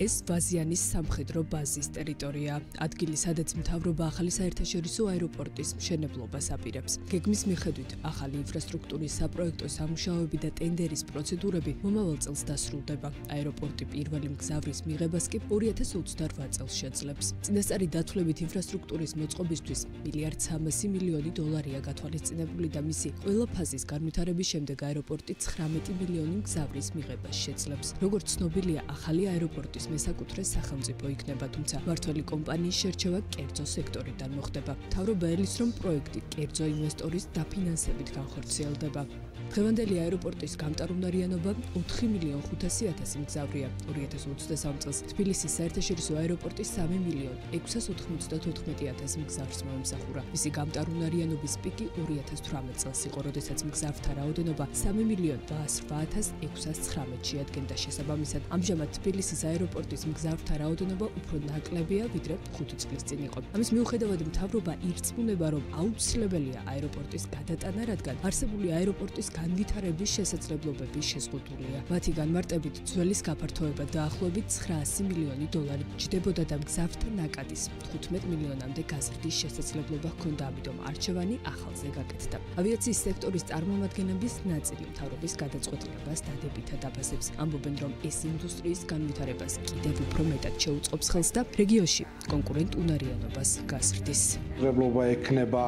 ეს ვაზიანის სამხედრო ბაზის ტერიტორია. ადგილი, სადაც მთავრობა ახალი საერთაშორისო აეროპორტის მშენებლობას აპირებს. გეგმის მიხედვით, ახალი ინფრასტრუქტურის საპროექტო სამუშაოები და ტენდერის პროცედურები მომავალ წელს დასრულდება. აეროპორტი პირველი მგზავრის მიღებას კი 2028 წელს შეძლებს. წინასწარი დათვლებით ინფრასტრუქტურის მოწყობისთვის მილიარდ 300 მილიონი დოლარია გათვალისწინებული და მისი ყველა ფაზის განვითარების შემდეგ აეროპორტი 19 მილიონი მგზავრის მიღებას შეძლებს. როგორც ცნობილია, ახალი აეროპორტის მესაკუთრე სახელმწიფო იქნება, თუმცა მართველი კომპანიის შერჩევა კერძო სექტორიდან მოხდება. თავრობა ელის რომ პროექტი კერძო ინვესტორის დაფინანსებით განხორციელდება. დღევანდელი აეროპორტის გამტარუნარიანობა 4 მილიონ 500 მგზავრია. 2023 წელს თბილისის საერთაშორისო აეროპორტი 3 მილიონ 694 მგზავრს მოემსახურა. მისი გამტარუნარიანობის პიკი 2018 წელს იყო, როდესაც მგზავრთა რაოდენობა 3 მილიონ 808619 შეადგენდა. შესაბამისად, ამჟამად თბილისის აეროპორტის მგზავრთა რაოდენობა უფრო ნაკლებია, ვიდრე 5 წლის წინ იყო. ამის მიუხედავად, მთავრობა ირწმუნება, რომ აუცილებელია აეროპორტის გადატანა, რადგან არსებული აეროპორტის განვითარების შესაძლებლობები შეზღუდულია. მათი განმარტებით, ძველის გაფართოება დაახლოებით 900 მილიონი დოლარი ჯდებოდა და მგზავრთა ნაკადის 15 მილიონამდე გაზრდის შესაძლებლობა ჰქონდა, ამიტომ არჩევანი ახალზე გაკეთდა. ავიაციის სექტორის წარმომადგენლების ნაწილი მთავრობის გადაწყვეტილებას დადებითად აფასებს. ამბობენ, რომ ეს ინდუსტრიის განვითარებას კიდევ უფრო მეტად შეუწყობს ხელს და რეგიონში კონკურენტუნარიანობას გაზრდის. მიღებლობა ექნება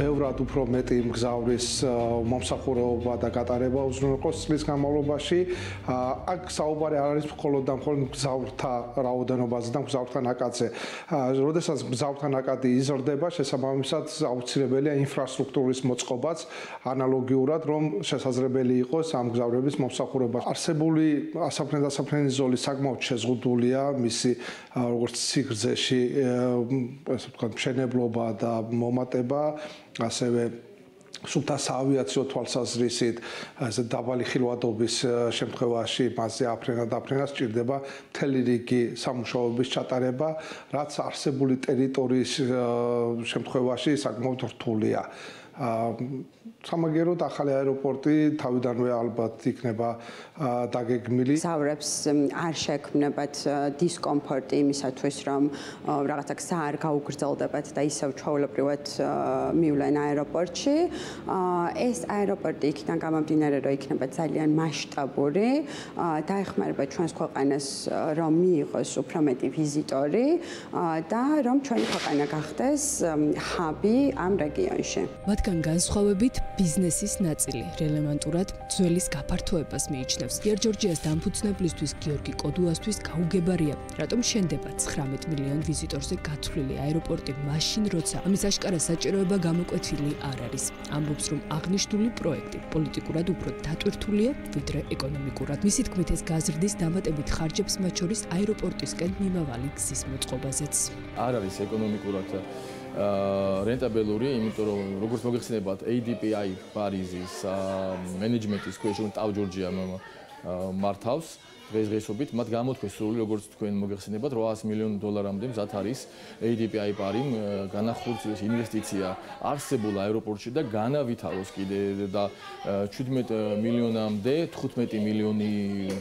ბევრად უფრო მეტი მგზავრის მომსახურება და გატარება უზრუნველყოს წლის განმავლობაში. აქ საუბარი არ არის მხოლოდ და მხოლოდ მგზავრთა რაოდენობაზე და მგზავრთა ნაკადზე. როდესაც მგზავრთა ნაკადი იზრდება, შესაბამისად აუცილებელია ინფრასტრუქტურის მოწყობაც ანალოგიურად, რომ შესაძლებელი იყოს ამ მგზავრების მომსახურება. არსებული ასაფრენ დასაფრენი ზოლი საკმაოდ შეზღუდულია, მისი როგორც სიგრძეში, ასე ვთქვათ, მშენებლობა და მომატება, ასევე სულთა საავიაციო თვალსაზრისით ასე დაბალი ხილვადობის შემთხვევაში მასზე აფრენა და აფრენა სჭირდება მთელი რიგი სამუშაოების ჩატარება, რაც არსებული ტერიტორიის შემთხვევაში საკმაოდ რთულია. სამაგეროდ ახალი აეროპორტი თავიდანვე ალბათ იქნება დაგეგმილი. ზავრებს არ შექმნებათ დისკომფორტი იმისათვის, რომ რაღაცა გზა არ გაუგრძელდებათ და ისევ ჩვეულებრივად მივლენ აეროპორტში. ეს აეროპორტი იქიდან გამომდინარე, რომ იქნება ძალიან მასშტაბური, დაეხმარება ჩვენს ქვეყანას, რომ მიიღოს უფრო მეტი ვიზიტორი და რომ ჩვენი ქვეყანა გახდეს ჰაბი ამ რეგიონში. მათ რადგან განსხვავებით ბიზნესის ნაწილი რელევანტურად ძველის გაფართოებას მიიჩნევს. გიორ ჯორჯიას დამფუძნებლისთვის გიორგი კოდუასთვის გაუგებარია, რატომ შენდება 19 მილიონ ვიზიტორზე გათვლილი აეროპორტი მაშინ, როცა ამის აშკარა საჭიროება გამოკვეთილი არ არის. ამბობს, რომ აღნიშნული პროექტი პოლიტიკურად უფრო დატვირთულია, ვიდრე ეკონომიკურად. მისი თქმით, ეს გაზრდის დამატებით ხარჯებს მათ შორის აეროპორტისკენ მიმავალი გზის მოწყობაზეც. არ არის ეკონომიკურად რენტაბელური, იმიტომ რომ როგორც მოგეხსენებათ ADPI პარიზის მენეჯმენტის ქვეშ რომ ტავ ჯორჯია მართავს დღესდღეობით მათ გამოთქვეს სრული როგორც თქვენ მოგეხსენებათ 800 მილიონი დოლარამდე მზად არის ADPI პარიმ განახორციელოს ინვესტიცია არსებულ აეროპორტში და განავითაროს კიდე და 17 მილიონამდე 15 მილიონი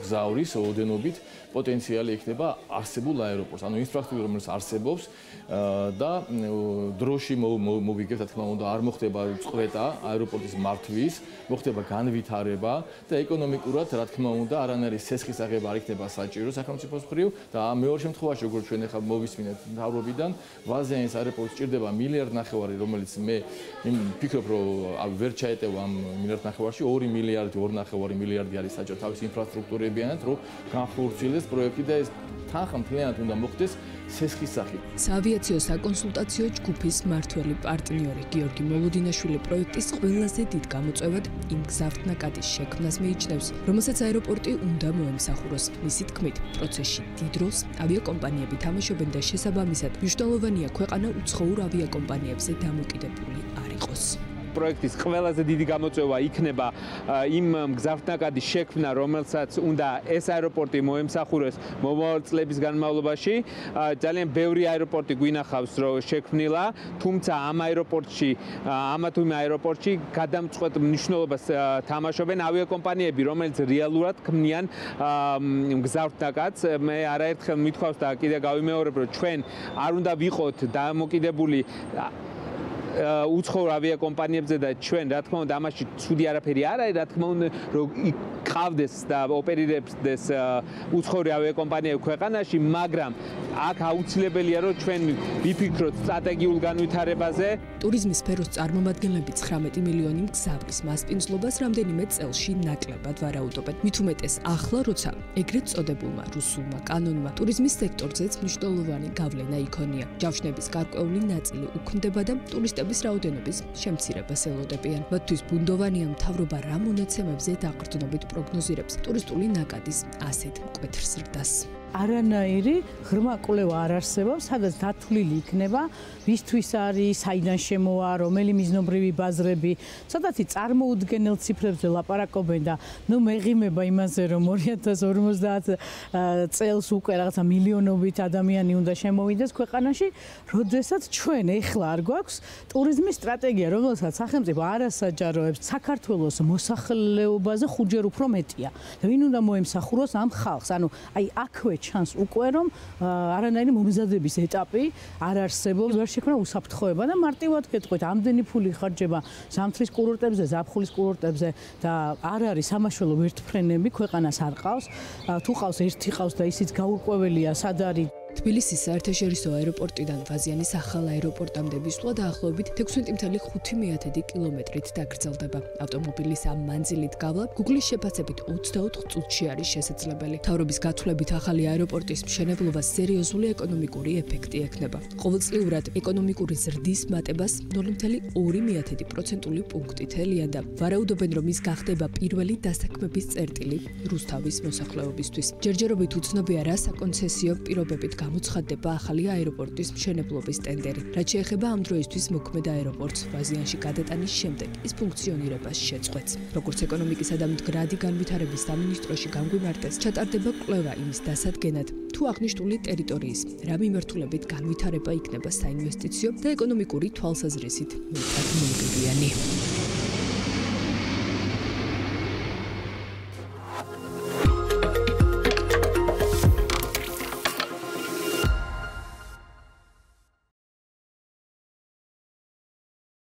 გზავრის ოდენობით პოტენციალი ექნება არსებულ აეროპორტს ანუ ინფრასტრუქტურა რომელიც არსებობს და დროში მოვიგებთ რა თქმა უნდა არ მოხდება წყვეტა აეროპორტის მართვის მოხდება განვითარება და ეკონომიკურად რა თქმა უნდა არანაირი სესხის აღება არ იქნება საჭირო სახელმწიფოს მხრივ და მეორე შემთხვევაში როგორც ჩვენ ახლა მოვისმინეთ მთავრობიდან ვაზიანის აეროპორტს ჭირდება მილიარდ ნახევარი რომელიც მე ფიქრობ რომ ვერ ჩაეტევა ამ მილიარდ ნახევარში 2 მილიარდი 2 ნახევარი მილიარდი არის საჭირო თავის ინფრასტრუქტურებიანად რომ განხორციელდეს პროექტი და ეს თანხა მთლიანად უნდა მოხდეს სესხის სახით. საავიაციო საკონსულტაციო ჯგუფის მართველი პარტნიორი გიორგი მოლოდინაშვილი პროექტის ყველაზე დიდ გამოწვევად იმ გზავრთნაკადის შექმნას მიიჩნევს, რომელსაც აეროპორტი უნდა მოემსახუროს. მისი თქმით, პროცესში დიდ როლს ავიაკომპანიები თამაშობენ და შესაბამისად მნიშვნელოვანია ქვეყანა უცხოურ ავიაკომპანიებზე დამოკიდებული არ იყოს. პროექტის ყველაზე დიდი გამოწვევა იქნება იმ გზავნაკადის შექმნა, რომელსაც უნდა ეს აეროპორტი მოემსახუროს მომავალ წლების განმავლობაში. ძალიან ბევრი აეროპორტი გვინახავს, რომ შექმნილა, თუმცა ამ აეროპორტში, ამა თუ იმ აეროპორტში გადამწყვეტ მნიშვნელობას თამაშობენ ავიაკომპანიები, რომელიც რეალურად ქმნიან გზავნაკადს. მე არაერთხელ მithქვავს და კიდე გავიმეორებ, რომ ჩვენ არ უნდა ვიყოთ დამოკიდებული უცხოურ ავიაკომპანიებზე და ჩვენ რა თქმა უნდა ამაში ცუდი არაფერი არ არის რა თქმა უნდა რომ ყავდეს და ოპერირებდეს უცხოური ავიაკომპანიები ქვეყანაში მაგრამ აქ აუცილებელია რომ ჩვენ ვიფიქროთ სტრატეგიულ განვითარებაზე. ტურიზმის სფეროს წარმომადგენლები 19 მილიონი მგზავრის მასპინძლობას რამდენიმე წელში ნაკლებად ვარაუდობენ. უმეტეს ახლა როცა ეგრეთ წოდებულმა რუსულმა კანონმა ტურიზმის სექტორზეც მნიშვნელოვანი გავლენა იქონია. ჯავშნების გარკვეული ნაწილი უქმდება და ტურისტები ტურისტების რაოდენობის შემცირებას ელოდებიან. მათთვის ბუნდოვანია მთავრობა რა მონაცემებზე დაყრდნობით პროგნოზირებს ტურისტული ნაკადის ასეთ მკვეთრ ზრდას. არანაირი ღრმა კვლევა არ არსებობს, სადაც დათვლილი იქნება, ვისთვის არის, საიდან შემოვა, რომელი მიზნობრივი ბაზრები, სადაც წარმოუდგენელ ციფრებზე ლაპარაკობენ და ნუ მეღიმება იმაზე, რომ 2050 წელს უკვე რაღაცა მილიონობით ადამიანი უნდა შემოვიდეს ქვეყანაში, როდესაც ჩვენ ეხლა არ გვაქვს ტურიზმის სტრატეგია, რომელსაც სახელმწიფო არასაჯაროებს საქართველოს მოსახლეობაზე ხუჯერ უფრო მეტია. და ვინ უნდა მოემსახუროს ამ ხალხს? ანუ აი აქვე ჩანს უკვე რომ არანაირი მომზადების ეტაპი არ არსებობს. ვერ შექმნა უსაფრთხოება და მარტივად გეტყვით ამდენი ფული ხარჯება ზამთრის კურორტებზე ზაფხულის კურორტებზე და არ არის სამაშველო ვერტფრენები ქვეყანას არ ყავს. თუ ყავს ერთი ყავს და ისიც გაურკვეველია სად არის თბილისის საერთაშორისო აეროპორტიდან ვაზიანის ახალ აეროპორტამდე ვისვლა დაახლოებით 16.5 კილომეტრით დაგრძელდება. ავტომობილის ამ მანძილით გავლა Google-ის შეფასებით 24 წუთში არის შესაძლებელი. თავრობის გათვლებით ახალი აეროპორტის მშენებლობა სერიოზული ეკონომიკური ეფექტი ექნება. ყოველწლიურად ეკონომიკური ზრდის მატებას 0.2%-ული პუნქტით ელიან და ვარაუდობენ, რომ ის გახდება პირველი დასაქმების წერტილი რუსთავის მოსახლეობისთვის. ჯერჯერობით უცნობია რა საკონცესიო პირობებით გამოცხადდება ახალი აეროპორტის მშენებლობის ტენდერი. რაც შეეხება ამ დროისთვის მოქმედ აეროპორტს, ვაზიანში გადატანის შემდეგ ის ფუნქციონირებას შეწყვეტს. როგორც ეკონომიკისა და მდგრადი განვითარების სამინისტროში განგვიმარტეს, ჩატარდება კვლევა იმის დასადგენად, თუ აღნიშნული ტერიტორიის რა მიმართულებით განვითარება იქნება საინვესტიციო და ეკონომიკური თვალსაზრისით მეტად მომგებიანი.